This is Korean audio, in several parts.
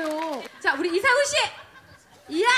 무서워요. 자, 우리 이상우 씨. 이야!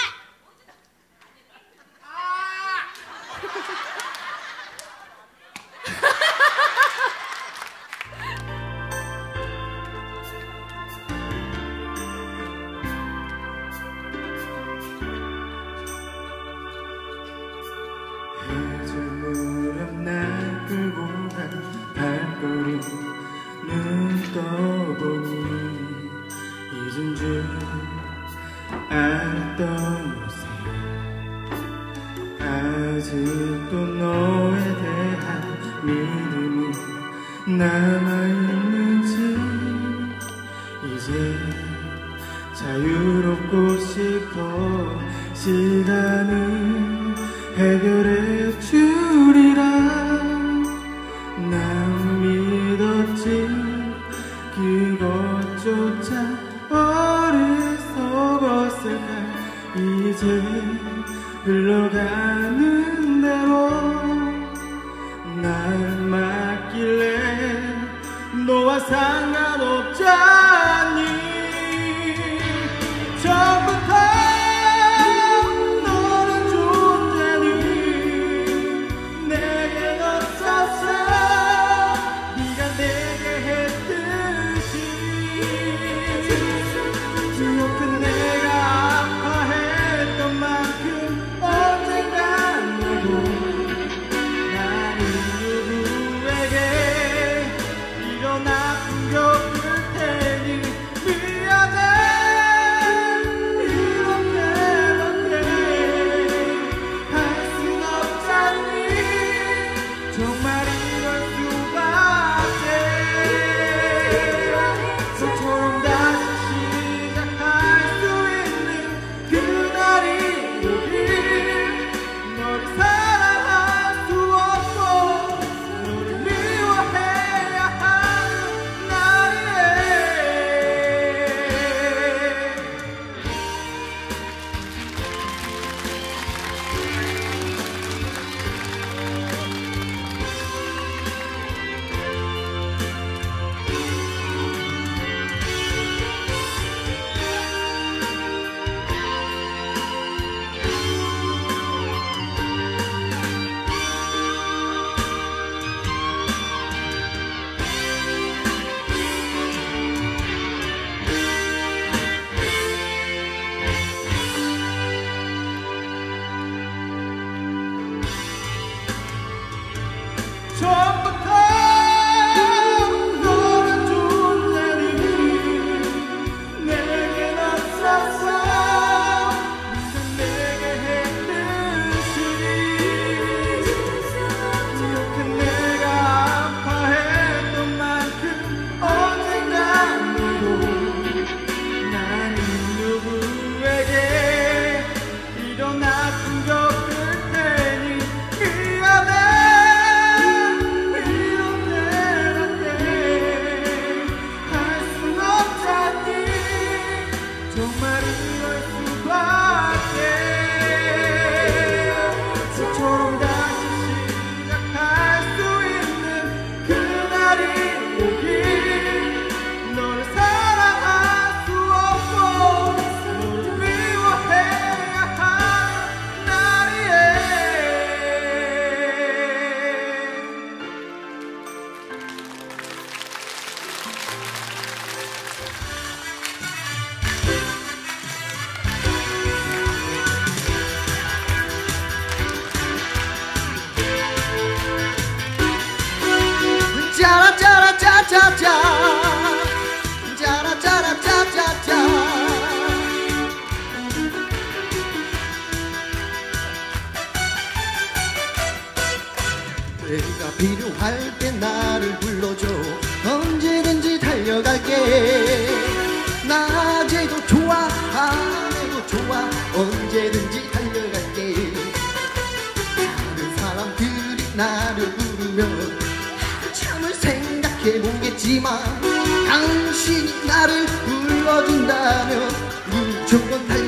자유롭고 싶어 시간을 해결해 주.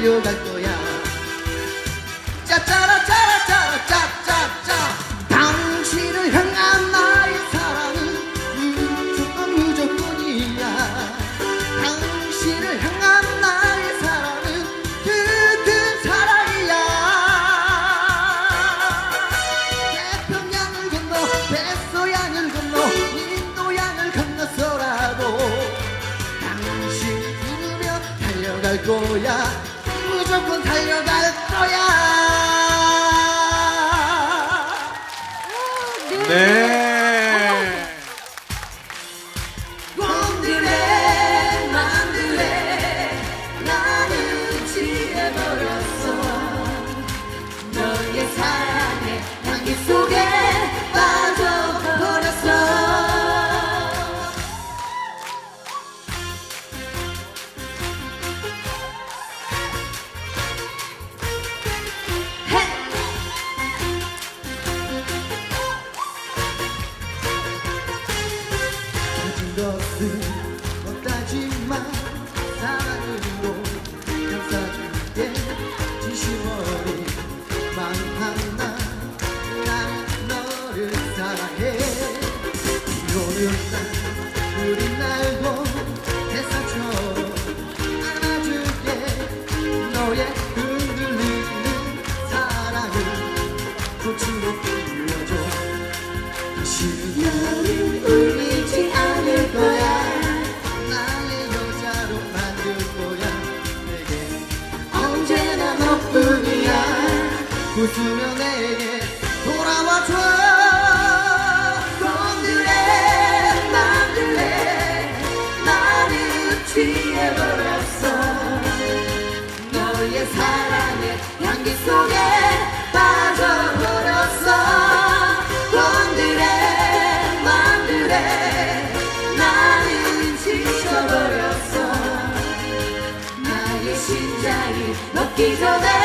量だけ 네. 그녀를 울리지 않을 거야. 여자로 만들 거야. 내게 언제나 너뿐이야. 웃으며 내게 돌아와줘. 취해버렸어. 너의 사랑의 향기 속에 Keto Land.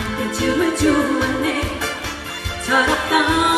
그때쯤을 좋았네 저렇다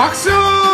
박수!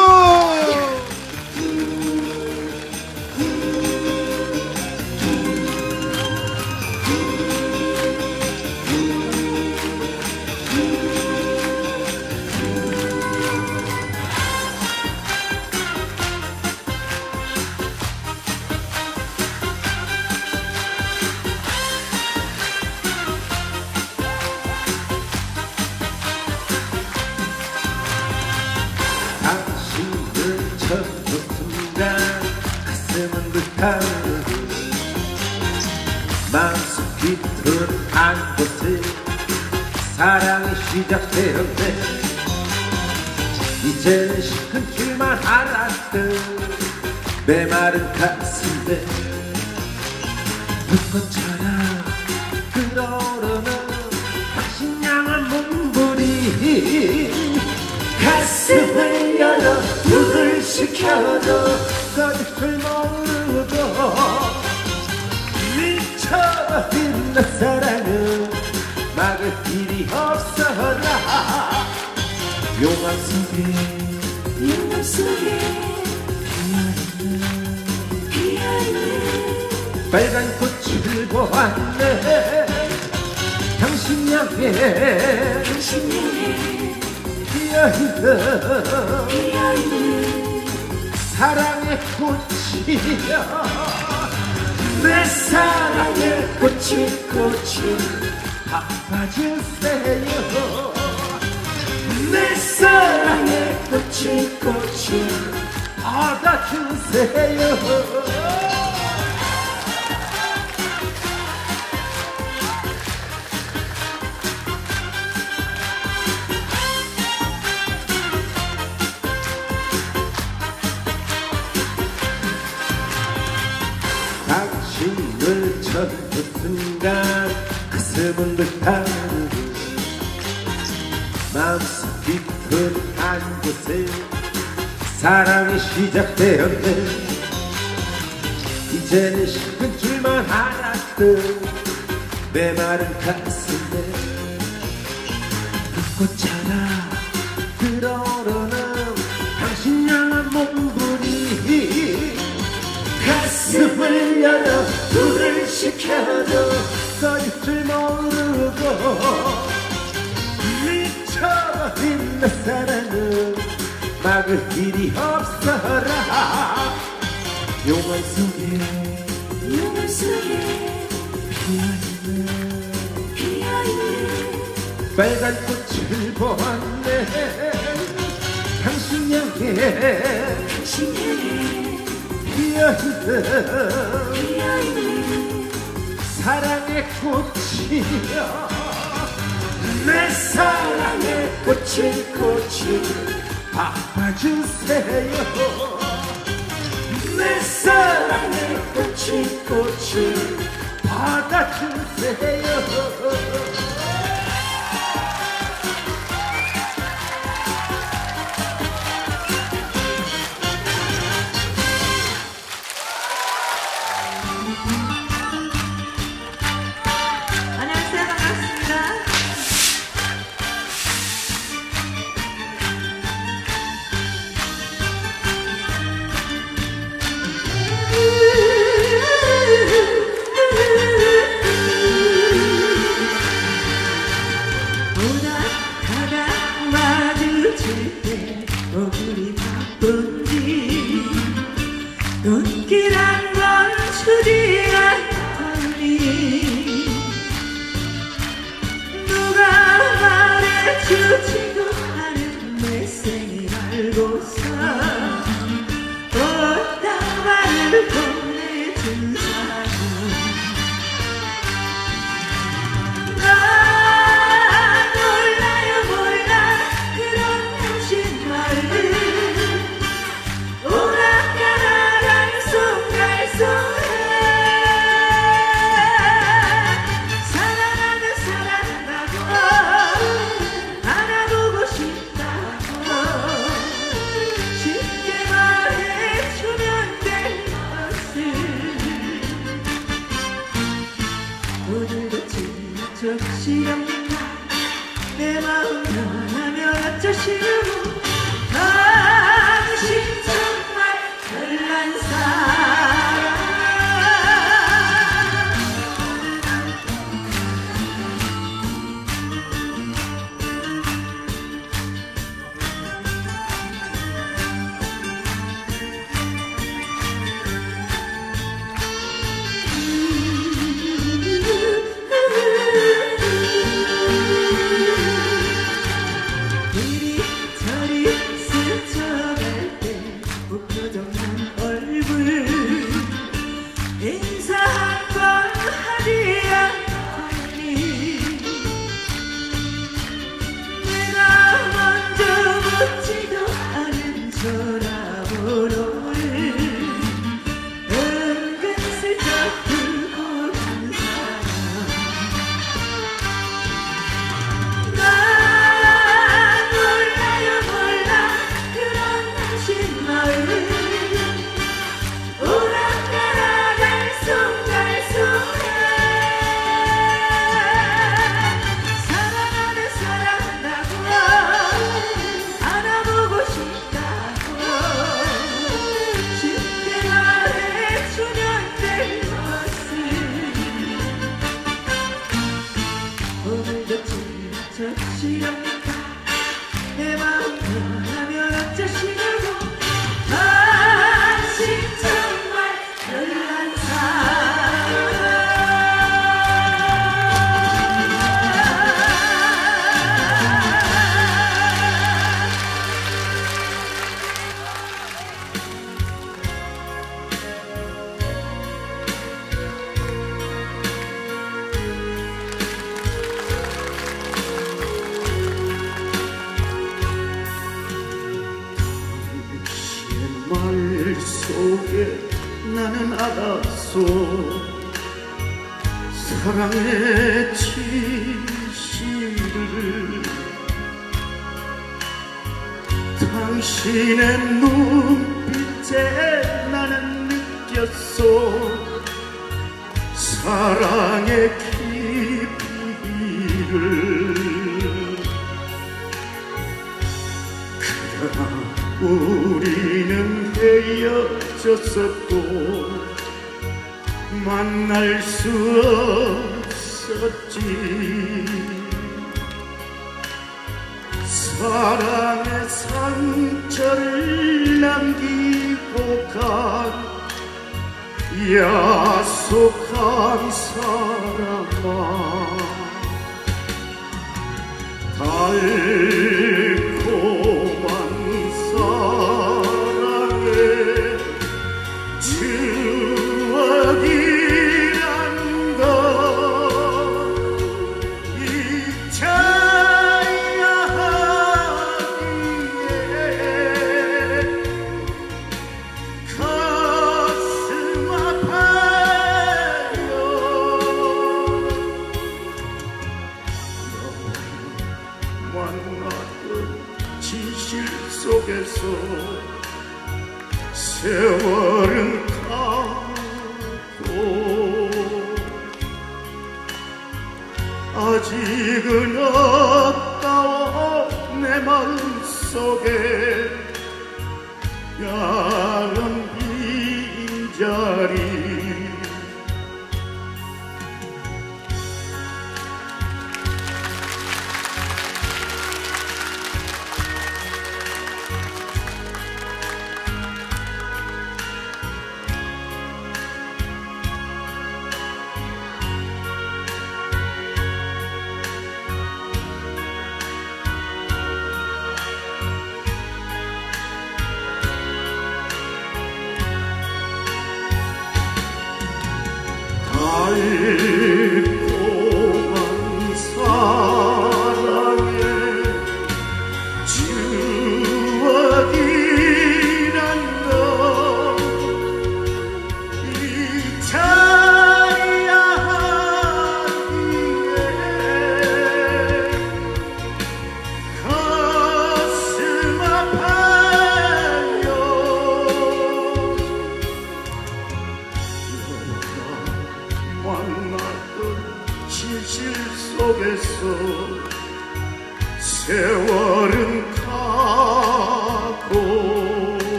마른 가슴에 불꽃처럼 끓어오르는 당신 향한 몸부림 가슴을 열어 불을 시켜줘 거짓을 모르고 미쳐버린 내 사랑은 막을 길이 없어라. 용암 속에 용암 속에 빨간 꽃을 보았네. 당신 향해 당신 향해 피어있는 피어있는 사랑의 꽃이여. 내 사랑의 꽃이 꽃이 아파주세요. 내 사랑의 꽃이 꽃이 받아주세요 시작되었네. 이제는 식은 줄만 알았던 내 마른 가슴에 불꽃처럼 들어오르는 당신 향한 몸부림 가슴을 열어 불을 시켜줘. 꺼질 줄 모르고 미쳐버린 내 사랑은 막을 길이 없어라. 용암 속에 용암 속에 피어있는 피어있는 빨간 꽃을 보았네. 당신 향해 당신 향해 피어있는 피어있는 사랑의 꽃이여. 내 사랑의 꽃이 꽃이 아파주세요. 내 사랑의 꽃이 꽃이 받아주세요 우리는 헤어졌었고 만날 수 없었지. 사랑의 상처를 남기고 간 약속한 사랑아 달콤 현실 속에서 세월은 가고 아직은 없다와 내 마음 속에 야간 빈자 sei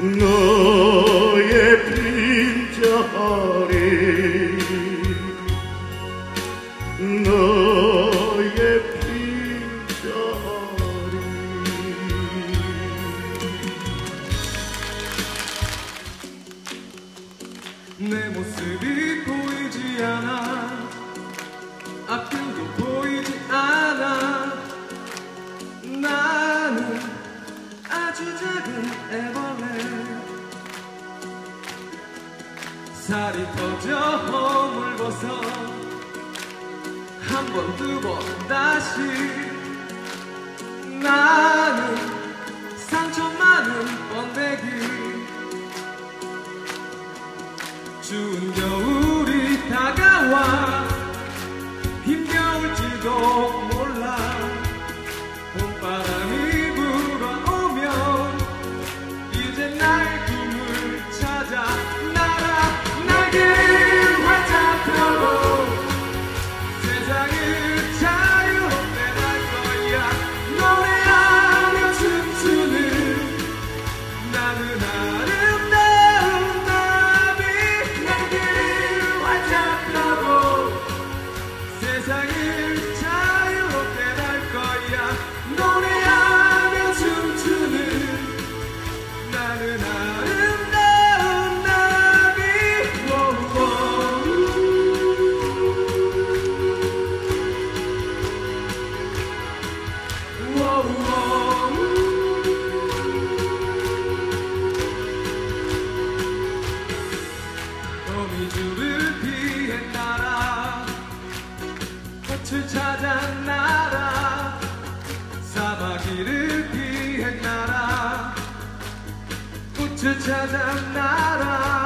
No. 빛을 찾아 나라. 사마귀를 피해 나라. 꽃을 찾아 나라.